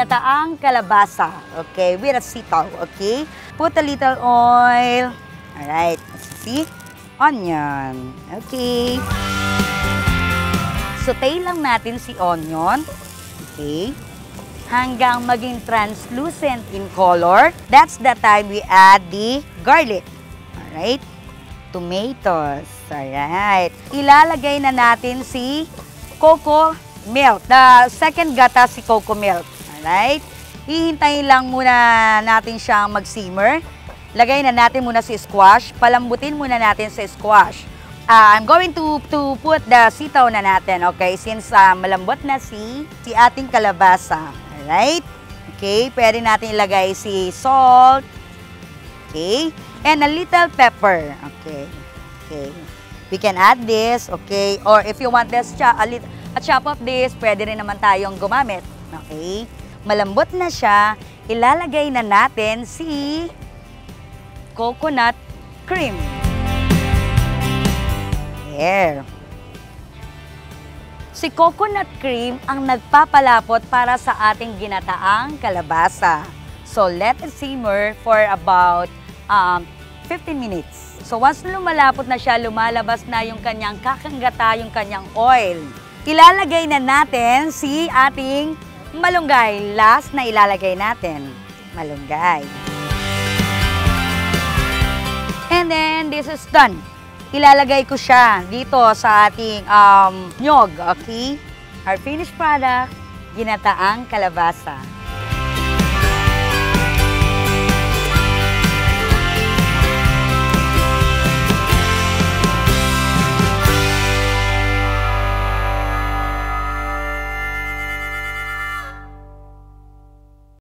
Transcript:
ginataang kalabasa. Okay, with a sitaw. Okay? Put a little oil. Alright. See? Onion. Okay. Saute lang natin si onion. Okay? Hanggang maging translucent in color. That's the time we add the garlic. Alright? Tomatoes. Alright. Ilalagay na natin si cocoa milk. The second gata si cocoa milk. Alright? Hihintayin lang muna natin siyang mag-simmer. Lagay na natin muna si squash. Palambutin muna natin si squash. Ah, I'm going to to put the sitaw na natin, okay? Since ah, malambot na si si ating kalabasa. Alright? Okay, pwede natin ilagay si salt. Okay? And a little pepper. Okay. Okay. We can add this, okay? Or if you want this, cha a, a chop of this, pwede rin naman tayong gumamit. Okay? Malambot na siya. Ilalagay na natin si coconut cream. There. Si coconut cream ang nagpapalapot para sa ating ginataang kalabasa. So let it simmer for about um, 15 minutes. So once lumalapot na siya, lumalabas na yung kanyang kakanggata, yung kanyang oil. Ilalagay na natin si ating malunggay. Last na ilalagay natin, malunggay. And then, this is done. Ilalagay ko siya dito sa ating um, nyog, okay? Our finished product, ginataang kalabasa.